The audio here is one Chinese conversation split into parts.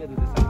следует из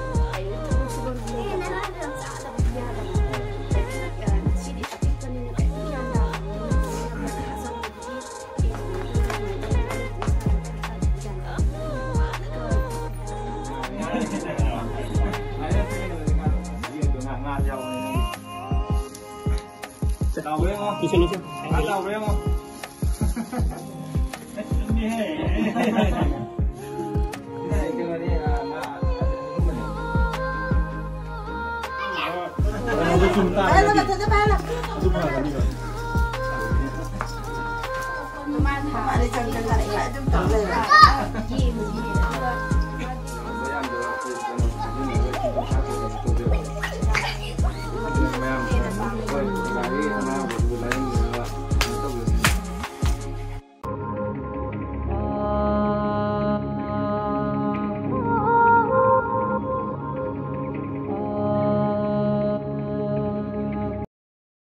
老不用哦，不谢不谢，还老不用哦。哈哈哈！哎，兄弟，哎，哈哈哈！哎，这个地儿，哎，了。